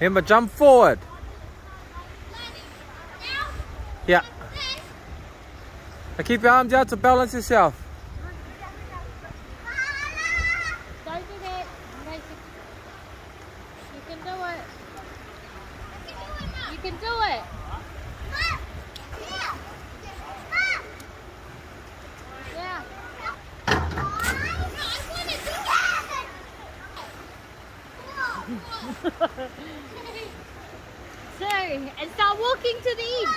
Remember, jump forward. Yeah. Now keep your arms out to balance yourself. Don't do that. You can do it. You can do it. Yeah. Two. And start walking to the end.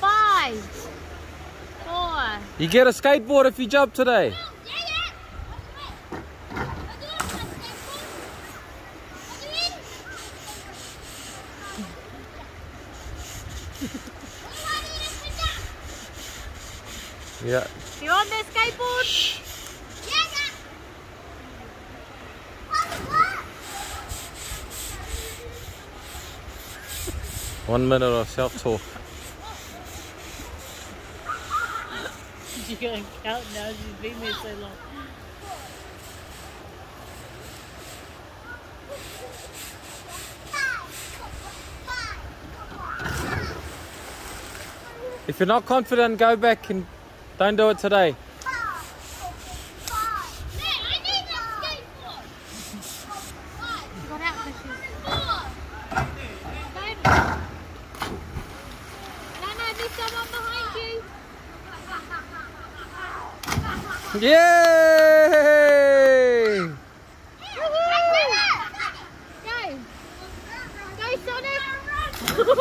Five. Four. You get a skateboard if you jump today. Yeah. You on the skateboard? One minute of self-talk. You're going to count now. She's been there so long. If you're not confident, go back and don't do it today. someone. Yay! Go! Go, Sonic!